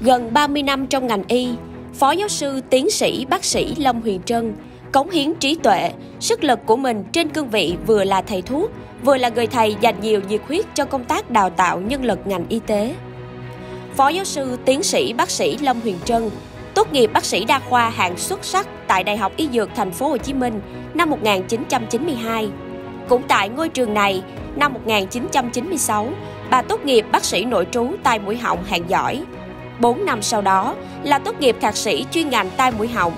Gần 30 năm trong ngành y, Phó giáo sư tiến sĩ bác sĩ Lâm Huyền Trân cống hiến trí tuệ, sức lực của mình trên cương vị vừa là thầy thuốc, vừa là người thầy dành nhiều nhiệt huyết cho công tác đào tạo nhân lực ngành y tế. Phó giáo sư tiến sĩ bác sĩ Lâm Huyền Trân tốt nghiệp bác sĩ đa khoa hạng xuất sắc tại Đại học Y Dược Thành phố Hồ Chí Minh năm 1992. Cũng tại ngôi trường này, năm 1996, bà tốt nghiệp bác sĩ nội trú tai mũi họng hạng giỏi. 4 năm sau đó là tốt nghiệp thạc sĩ chuyên ngành tai mũi họng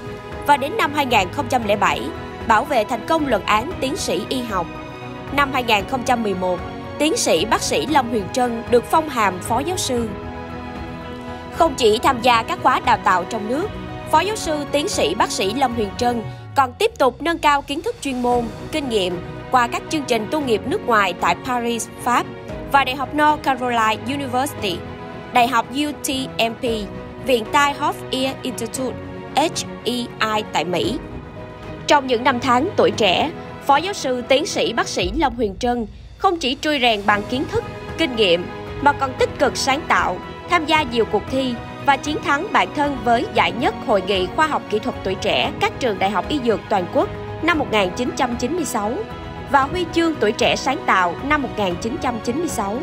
và đến năm 2007 bảo vệ thành công luận án tiến sĩ y học. Năm 2011, tiến sĩ bác sĩ Lâm Huyền Trân được phong hàm phó giáo sư. Không chỉ tham gia các khóa đào tạo trong nước, phó giáo sư tiến sĩ bác sĩ Lâm Huyền Trân còn tiếp tục nâng cao kiến thức chuyên môn, kinh nghiệm qua các chương trình tu nghiệp nước ngoài tại Paris, Pháp và Đại học North Carolina University, Đại học UTMP, Viện tai Hof Ear Institute, HEI tại Mỹ. Trong những năm tháng tuổi trẻ, Phó giáo sư tiến sĩ bác sĩ Long Huyền Trân không chỉ trui rèn bằng kiến thức, kinh nghiệm mà còn tích cực sáng tạo, tham gia nhiều cuộc thi và chiến thắng bản thân với giải nhất Hội nghị Khoa học Kỹ thuật tuổi trẻ các trường đại học y dược toàn quốc năm 1996 và huy chương tuổi trẻ sáng tạo năm 1996.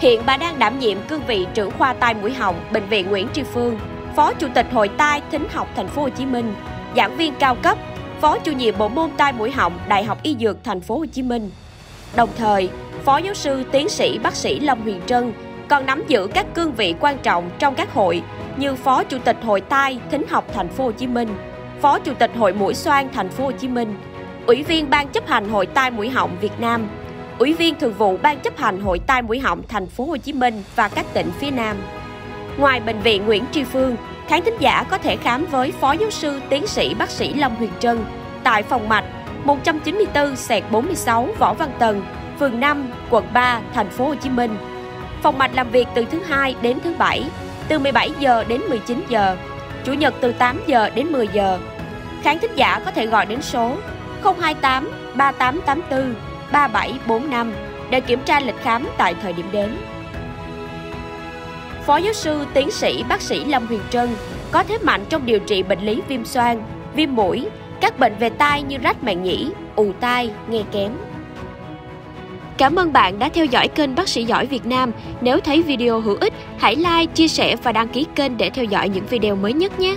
Hiện bà đang đảm nhiệm cương vị trưởng khoa tai mũi họng bệnh viện Nguyễn Tri Phương, Phó Chủ tịch Hội tai Thính học Thành phố Hồ Chí Minh, giảng viên cao cấp, Phó chủ nhiệm bộ môn tai mũi họng Đại học Y Dược Thành phố Hồ Chí Minh. Đồng thời, Phó giáo sư tiến sĩ bác sĩ Lâm Huyền Trân còn nắm giữ các cương vị quan trọng trong các hội như Phó Chủ tịch Hội tai Thính học Thành phố Hồ Chí Minh, Phó Chủ tịch Hội mũi xoang Thành phố Hồ Chí Minh, Ủy viên Ban chấp hành Hội tai mũi họng Việt Nam, Ủy viên Thường vụ Ban chấp hành Hội tai mũi họng Thành phố Hồ Chí Minh và các tỉnh phía Nam. Ngoài bệnh viện Nguyễn Tri Phương, khán thính giả có thể khám với Phó giáo sư tiến sĩ bác sĩ Lâm Huyền Trân tại phòng mạch 194 46 Võ Văn Tần, phường 5, quận 3, thành phố Hồ Chí Minh. Phòng mạch làm việc từ thứ hai đến thứ bảy, từ 17 giờ đến 19 giờ, chủ nhật từ 8 giờ đến 10 giờ. Khán thính giả có thể gọi đến số 028 3884 3745 để kiểm tra lịch khám tại thời điểm đến. Phó giáo sư tiến sĩ bác sĩ Lâm Huyền Trân có thế mạnh trong điều trị bệnh lý viêm xoang, viêm mũi, các bệnh về tai như rách màng nhĩ, ù tai, nghe kém. Cảm ơn bạn đã theo dõi kênh Bác sĩ giỏi Việt Nam. Nếu thấy video hữu ích, hãy like, chia sẻ và đăng ký kênh để theo dõi những video mới nhất nhé.